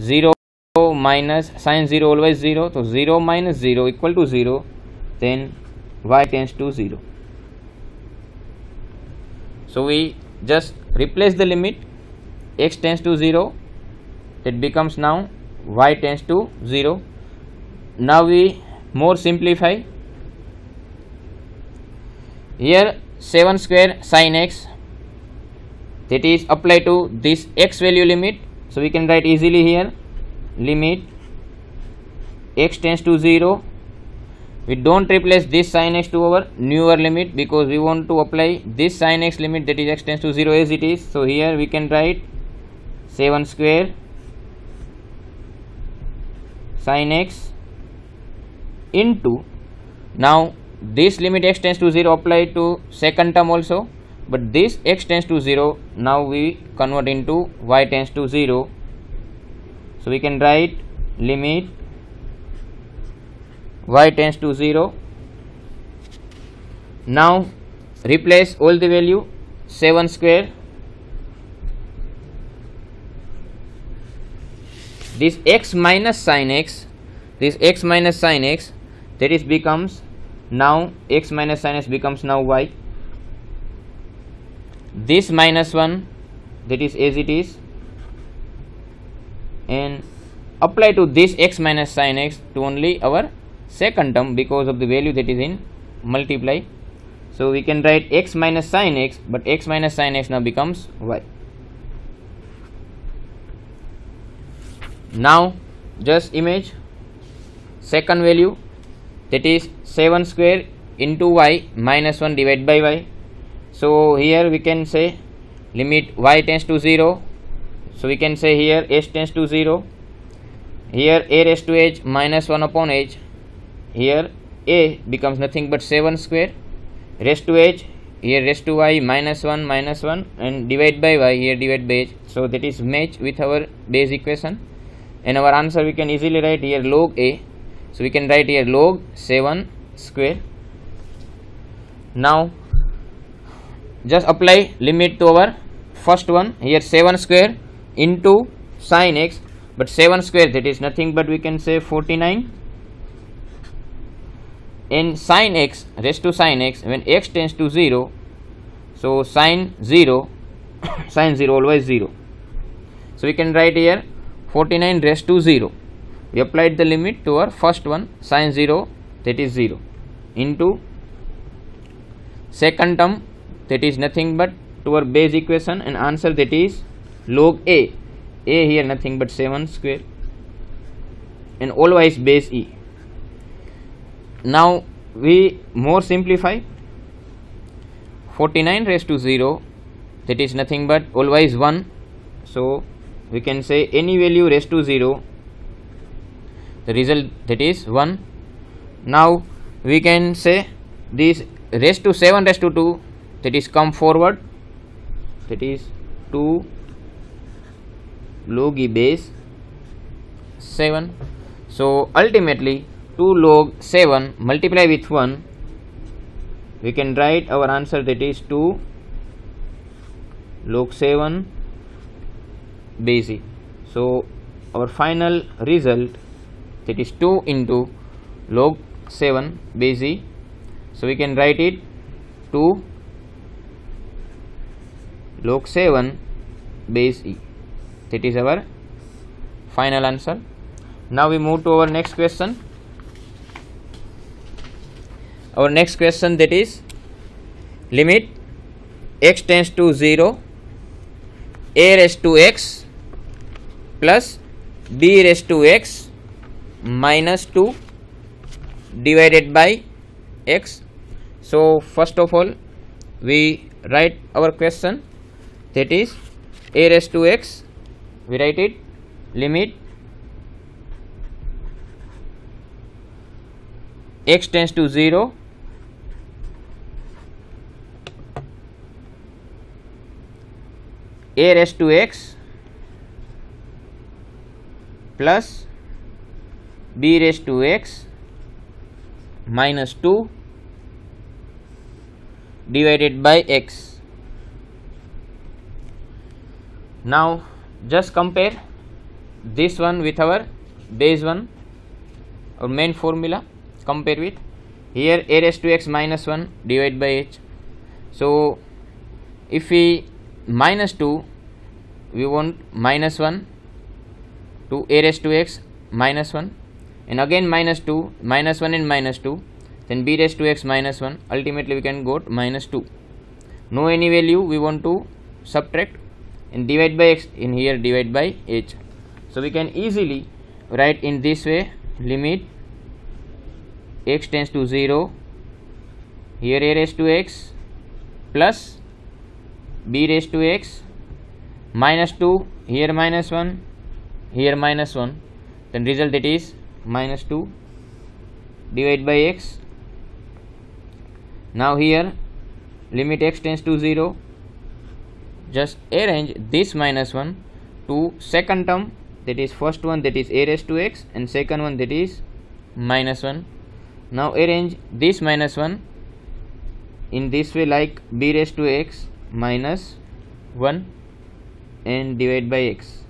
0 minus sine 0 always 0 so 0 minus 0 equal to 0 then y tends to 0 so we just replace the limit x tends to 0 that becomes now y tends to 0 now we more simplify. Here 7 square sine x that is apply to this x value limit so we can write easily here. Limit x tends to 0 we don't replace this sin x to our newer limit because we want to apply this sin x limit that is x tends to 0 as it is. So here we can write 7 square sin x into now this limit x tends to 0 apply to second term also but this x tends to 0 now we convert into y tends to 0 so we can write limit y tends to 0 now replace all the value 7 square. This x minus sin x this x minus sin x that is becomes now x minus sin x becomes now y this minus 1 that is as it is and apply to this x minus sin x to only our second term because of the value that is in multiply. So we can write x minus sin x but x minus sin x now becomes y. Now just image second value that is 7 square into y minus 1 divided by y so here we can say limit y tends to 0 so we can say here h tends to 0 here a raised to h minus 1 upon h. Here a becomes nothing but 7 square. Raised to h here raised to y minus 1 minus 1 and divide by y here divide by h. So that is match with our base equation. And our answer we can easily write here log a. So we can write here log 7 square. Now just apply limit to our first one. Here 7 square into sine x. But 7 square that is nothing but we can say 49 in sine x raised to sine x when x tends to 0 so sine 0 sine 0 always 0 so we can write here 49 raised to 0 we applied the limit to our first one sine 0 that is 0 into second term that is nothing but to our base equation and answer that is log a. A here nothing but 7 square and always base e. Now we more simplify. 49 raised to 0 that is nothing but always 1 so we can say any value raised to 0 the result that is 1 now we can say this raised to 7 raised to 2 that is come forward. That is 2 log e base. 7 so ultimately 2 log 7 multiply with 1 we can write our answer that is 2 log 7 base. E so our final result that is 2 into log 7 base. E so we can write it 2 log 7 base e. That is our final answer. Now we move to our next question. Our next question that is limit x tends to 0 a raised to x plus b raised to x minus 2 divided by x. So first of all we write our question that is a raised to x we write it limit x tends to 0 a raised to x plus b raised to x minus 2 divided by x now just compare this one with our base one or main formula. Compare with. Here a raised to x minus 1 divided by h. So if we minus 2 we want minus 1 to a raised to x minus 1 and again minus 2 minus 1 and minus 2 then b raised to x minus 1 ultimately we can go to minus 2 no any value we want to subtract and divide by x in here divide by h. So we can easily write in this way limit x tends to 0 here a raised to x plus b raised to x minus 2 here minus 1 here minus 1 then result it is minus 2 divide by x. Now here limit x tends to 0 just arrange this minus 1 to second term that is first one that is a raised to x and second one that is minus 1 now arrange this minus 1 in this way like b raised to x minus 1 and divide by x.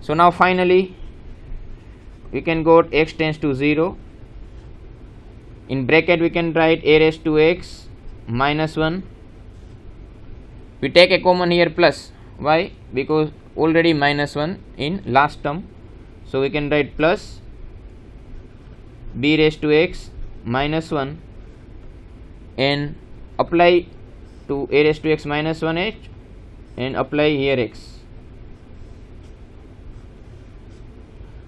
So now finally we can go x tends to 0 in bracket we can write a raised to x minus 1 we take a common here plus why because already minus 1 in last term. So we can write plus b raised to x minus 1 and apply to a raised to x minus 1 h and apply here x.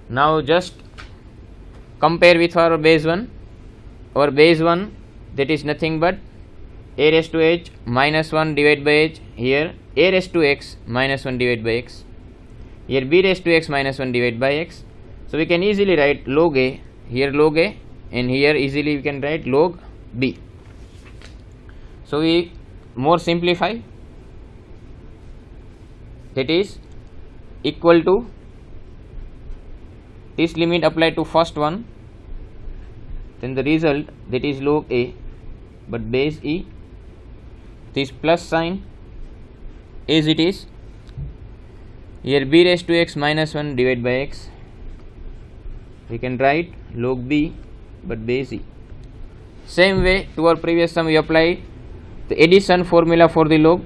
Now just compare with our base 1 our base 1 that is nothing but a raised to h minus 1 divided by h. Here a raised to x minus 1 divided by x. Here b raised to x minus 1 divided by x. So we can easily write log a. Here log a. And here easily we can write log b. So we more simplify. That is equal to this limit applied to first one. Then the result that is log a. But base e this plus sign as it is here b raised to x minus 1 divided by x. We can write log b but base e. Same way to our previous sum we apply the addition formula for the log.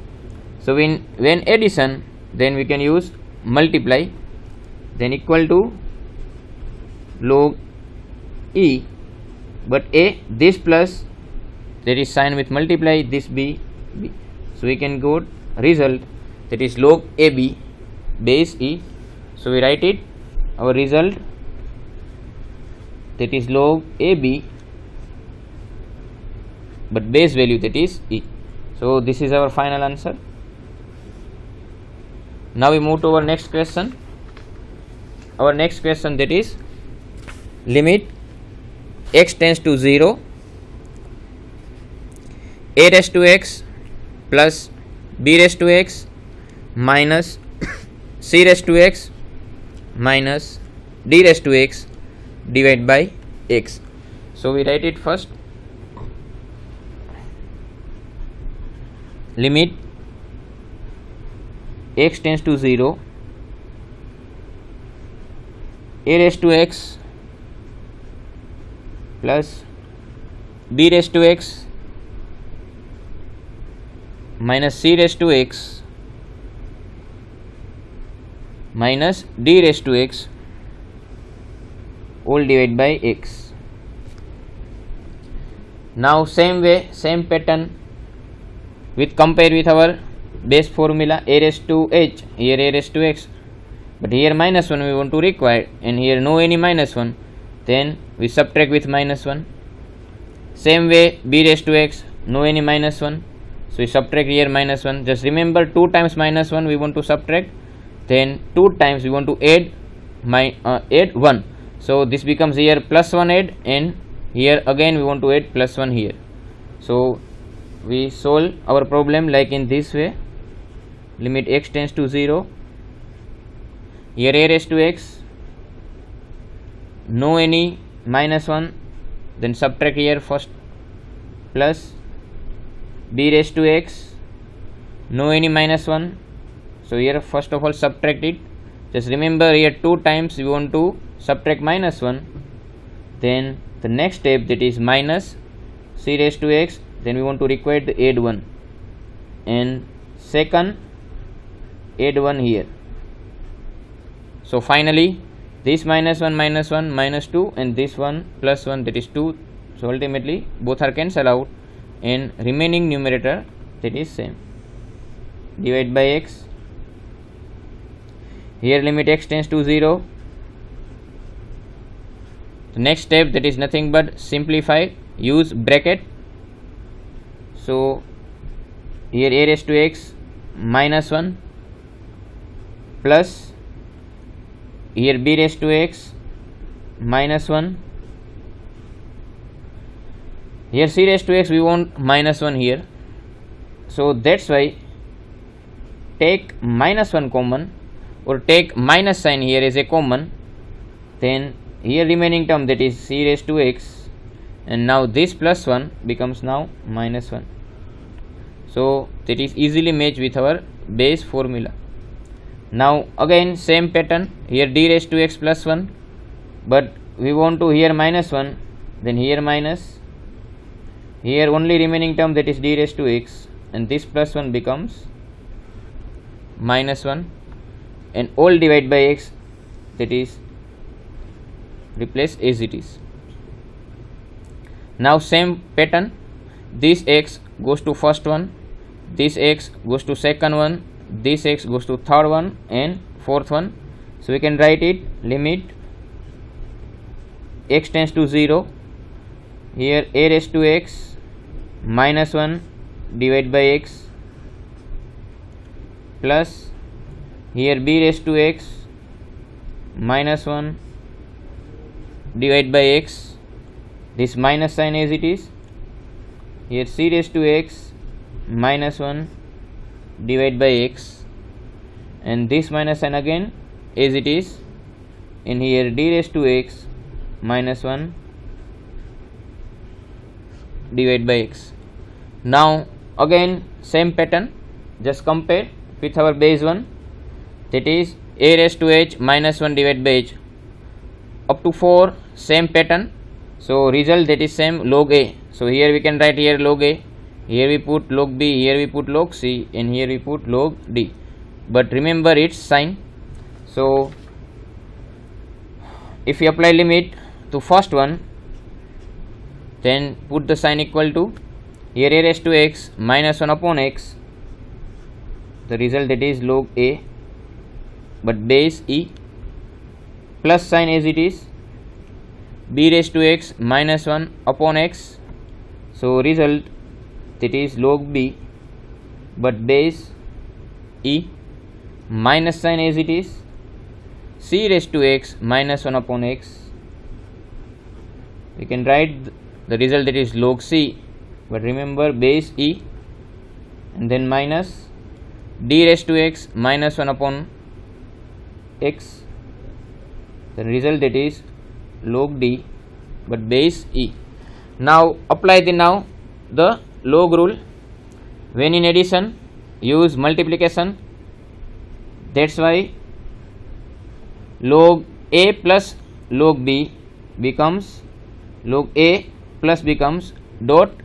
So when when addition then we can use multiply then equal to log e. But a this plus that is sign with multiply this b, b. so we can go result. That is log ab base e. So we write it. Our result that is log ab but base value that is e. So this is our final answer. Now we move to our next question. Our next question that is limit x tends to 0 a raised to x plus b raised to x minus c raised to x minus d raised to x divided by x. So we write it first. Limit x tends to 0 a raised to x plus b raised to x minus c raised to x minus d raised to x all divided by x. Now same way same pattern with compare with our base formula a raised to h. Here a raised to x. But here minus 1 we want to require and here no any minus 1 then we subtract with minus 1 same way b raised to x no any minus 1 so we subtract here minus 1 just remember 2 times minus 1 we want to subtract. Then 2 times we want to add my uh, add 1 so this becomes here plus 1 add and here again we want to add plus 1 here. So we solve our problem like in this way. Limit x tends to 0 here a raised to x. No any minus 1 then subtract here first plus b raised to x no any minus 1 so here first of all subtract it. Just remember here 2 times we want to subtract minus 1 then the next step that is minus c raised to x then we want to require the add 1 and second add 1 here. So finally this minus 1 minus 1 minus 2 and this one plus 1 that is 2 so ultimately both are cancelled out and remaining numerator that is same. Divide by x. Here limit x tends to 0 the next step that is nothing but simplify use bracket. So here a raised to x minus 1 plus here b raised to x minus 1 here c raised to x we want minus 1 here. So that's why take minus 1 common or take minus sign here as a common. Then here remaining term that is c raised to x and now this plus 1 becomes now minus 1 so that is easily matched with our base formula. Now again same pattern. Here d raised to x plus 1 but we want to here minus 1 then here minus here only remaining term that is d raised to x and this plus 1 becomes minus 1 and all divide by x that is replace as it is. Now same pattern this x goes to first one this x goes to second one this x goes to third one and fourth one. So we can write it limit x tends to 0 here a raised to x minus 1 divided by x plus here b raised to x minus 1 divided by x. This minus sign as it is. Here c raised to x minus 1 divided by x. And this minus sign again as it is. In here d raised to x minus 1 divided by x now again same pattern. Just compare with our base 1 that is a raised to h minus 1 divided by h. Up to 4 same pattern. So result that is same log a. So here we can write here log a. Here we put log b here we put log c and here we put log d. But remember its sign. So if we apply limit to first one then put the sign equal to here a raised to x minus 1 upon x. The result that is log a. But base e plus sign as it is. B raised to x minus 1 upon x. So result that is log b. But base e minus sign as it is. C raised to x minus 1 upon x. We can write the result that is log c but remember base e and then minus d raised to x minus 1 upon x. The result that is log d but base e. Now apply the now the log rule. When in addition use multiplication. That's why log a plus log b becomes log a plus becomes dot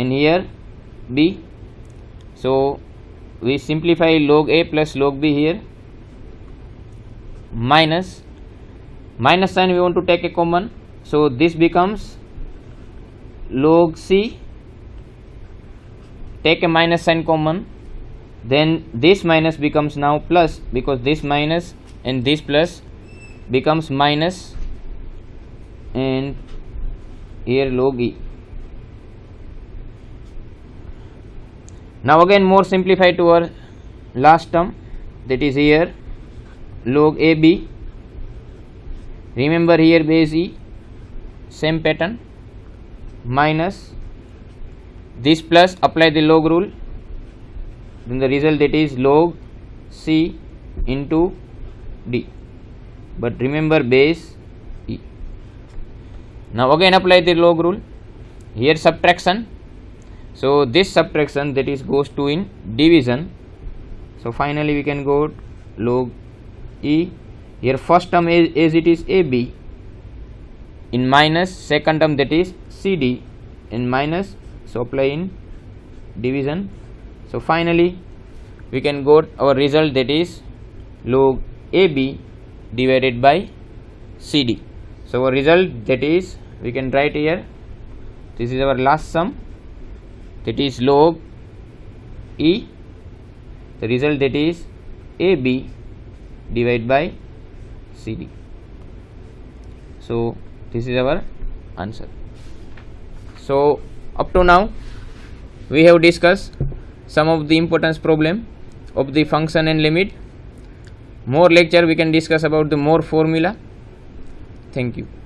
in here b. So we simplify log a plus log b here. Minus. Minus sign we want to take a common. So this becomes log c. Take a minus sign common. Then this minus becomes now plus because this minus and this plus becomes minus and here log e now again more simplified to our last term that is here log AB remember here base E same pattern minus this plus apply the log rule. Then the result that is log C into D. But remember base E. Now again apply the log rule. Here subtraction so this subtraction that is goes to in division. So finally we can go log e. Here first term is as it is ab in minus second term that is cd in minus so apply in division. So finally we can got our result that is log ab divided by cd so our result that is we can write here. This is our last sum that is log e. The result that is ab divided by cd so this is our answer. So up to now we have discussed some of the importance problem of the function and limit. More lecture we can discuss about the more formula. Thank you